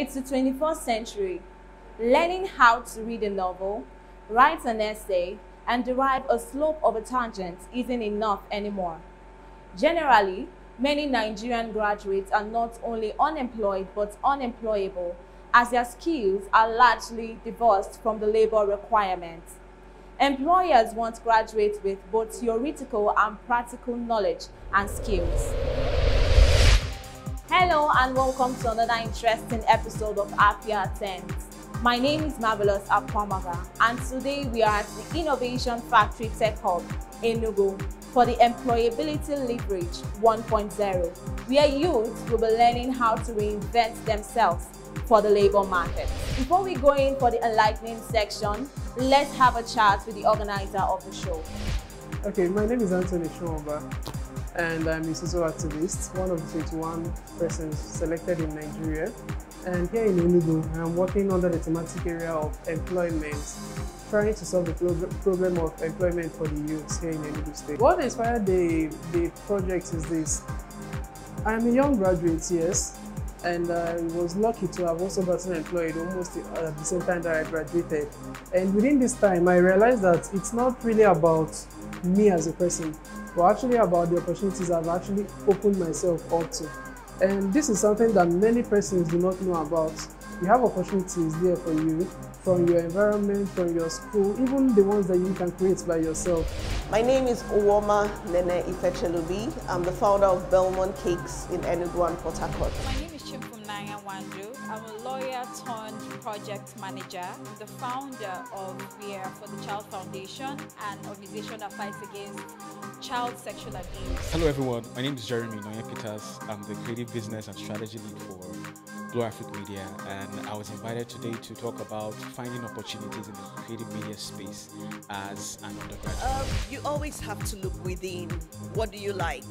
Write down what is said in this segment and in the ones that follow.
It's the 21st century. Learning how to read a novel, write an essay, and derive a slope of a tangent isn't enough anymore. Generally, many Nigerian graduates are not only unemployed but unemployable as their skills are largely divorced from the labor requirements. Employers want graduates with both theoretical and practical knowledge and skills. Hello and welcome to another interesting episode of Afia Attends. My name is Marvelous Akwamaga and today we are at the Innovation Factory Tech Hub, in Enugu, for the Employability Leverage 1.0, where youth will be learning how to reinvent themselves for the labor market. Before we go in for the enlightening section, let's have a chat with the organizer of the show. Okay, my name is Anthony Chinweuba and I'm a social activist, one of the 21 persons selected in Nigeria. And here in Enugu, I'm working under the thematic area of employment, trying to solve the problem of employment for the youth here in Enugu State. What inspired the, the project is this. I'm a young graduate, yes, and I was lucky to have also gotten employed almost at the same time that I graduated. And within this time, I realized that it's not really about me as a person, but actually about the opportunities I've actually opened myself up to. And this is something that many persons do not know about. You have opportunities there for you from your environment, from your school, even the ones that you can create by yourself. My name is Uwoma Nene Ifechelubi. I'm the founder of Belmont Cakes in Enugu and Port Harcourt. I'm a lawyer turned project manager. I'm the founder of We Are for the Child Foundation, an organization that fights against child sexual abuse. Hello everyone, my name is Jeremy Noye Peters. I'm the creative business and strategy lead for Africa Media and I was invited today to talk about finding opportunities in the creative media space as an undergraduate. Um, you always have to look within. What do you like?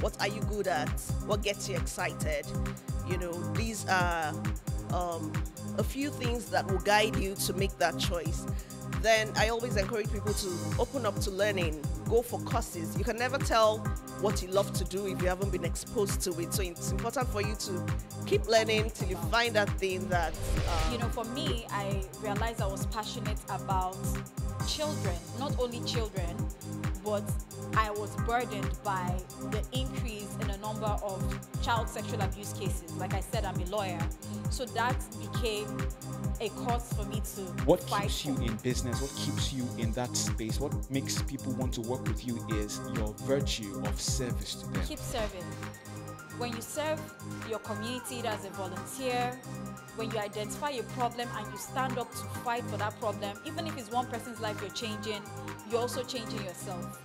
What are you good at? What gets you excited? You know, these are um, a few things that will guide you to make that choice then I always encourage people to open up to learning, go for courses. You can never tell what you love to do if you haven't been exposed to it. So it's important for you to keep learning till you find that thing that. You know, for me, I realized I was passionate about children, not only children, but I was burdened by the increase in the number of child sexual abuse cases. Like I said, I'm a lawyer. So that became a cause for me to What keeps you in business, what keeps you in that space, what makes people want to work with you is your virtue of service to them. Keep serving. When you serve your community as a volunteer, when you identify a problem and you stand up to fight for that problem, even if it's one person's life you're changing, you're also changing yourself.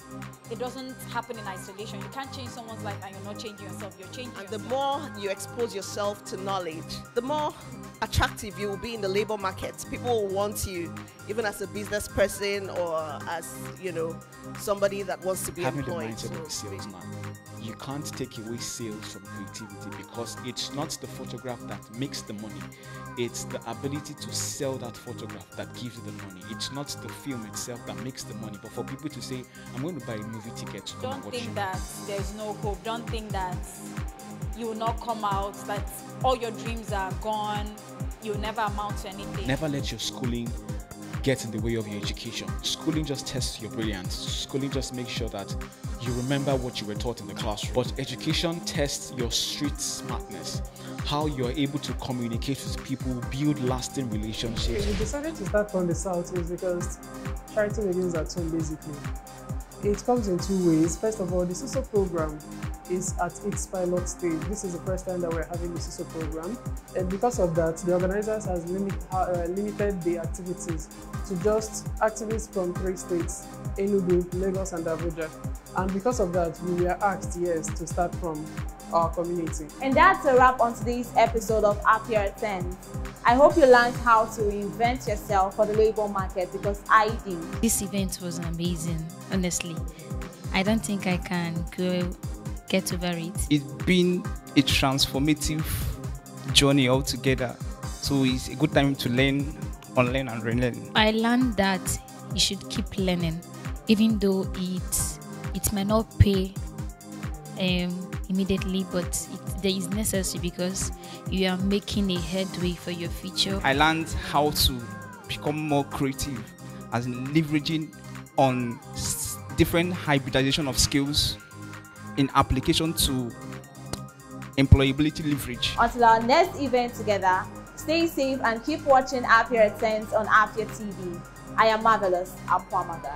It doesn't happen in isolation. You can't change someone's life and you're not changing yourself. You're changing and yourself. the more you expose yourself to knowledge, the more attractive you will be in the labor market. People will want you, even as a business person or as you know somebody that wants to be Having employed. the mindset of a salesman. You can't take away sales from creativity because it's not the photograph that makes the money. It's the ability to sell that photograph that gives you the money. It's not the film itself that makes the money. But for people to say, I'm going to buy a movie ticket to Don't think you. that there's no hope. Don't think that you will not come out, that all your dreams are gone, you'll never amount to anything. Never let your schooling get in the way of your education. Schooling just tests your brilliance. Schooling just makes sure that you remember what you were taught in the classroom. But education tests your street smartness, how you're able to communicate with people, build lasting relationships. We decided to start from the south is because charity begins at home basically. It comes in two ways. First of all, the SUSO program is at its pilot stage. This is the first time that we're having the SUSO program. And because of that, the organizers has limit, uh, limited the activities to just activists from three states, Enugu, Lagos, and Abuja. And because of that, we were asked, yes, to start from our community. And that's a wrap on today's episode of Afia Attends. I hope you learned how to reinvent yourself for the labor market because I did. This event was amazing, honestly. I don't think I can go get over it. It's been a transformative journey altogether. So it's a good time to learn, unlearn, and relearn. I learned that you should keep learning, even though it it might not pay um, immediately, but it, there is necessary because you are making a headway for your future. I learned how to become more creative, as in leveraging on s- different hybridization of skills in application to employability leverage. Until our next event together, stay safe and keep watching Afia Attends on Afia TV. I am Marvelous Apuamaga.